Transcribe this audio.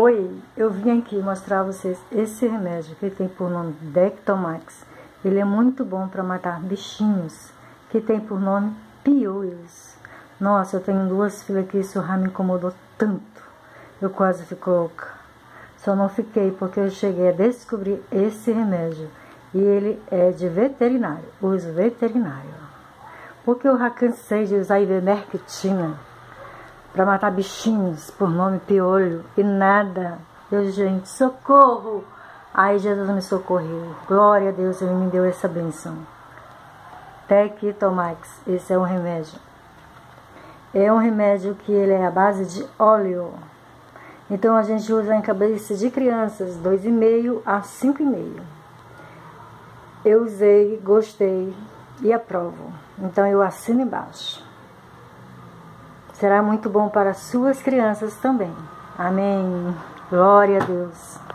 Oi, eu vim aqui mostrar a vocês esse remédio que tem por nome Dectomax. Ele é muito bom para matar bichinhos, que tem por nome piolhos. Nossa, eu tenho duas filhas que isso já me incomodou tanto. Eu quase fico louca. Só não fiquei porque eu cheguei a descobrir esse remédio. E ele é de veterinário, uso veterinário. Porque eu já cansei de usar ivermectina para matar bichinhos por nome piolho e nada. Eu, gente, socorro! Aí Jesus me socorreu. Glória a Deus, ele me deu essa benção. Tequitomax, esse é um remédio. É um remédio que ele é a base de óleo. Então a gente usa em cabeça de crianças, 2,5 a 5,5. Eu usei, gostei e aprovo. Então eu assino embaixo será muito bom para suas crianças também. Amém. Glória a Deus.